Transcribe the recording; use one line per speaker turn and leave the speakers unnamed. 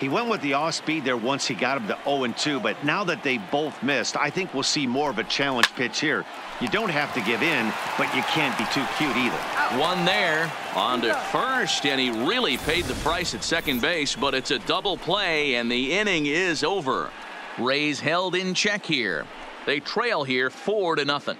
He went with the off speed there once he got him to 0-2, but now that they both missed, I think we'll see more of a challenge pitch here. You don't have to give in, but you can't be too cute either.
One there on to first, and he really paid the price at second base, but it's a double play, and the inning is over. Rays held in check here. They trail here four to nothing.